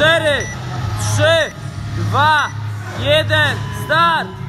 4, 3, 2, 1, start!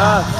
啊。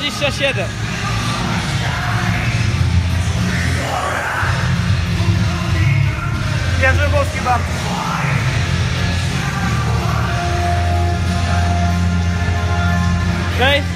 27. Jerzy Boski bardzo. Okej?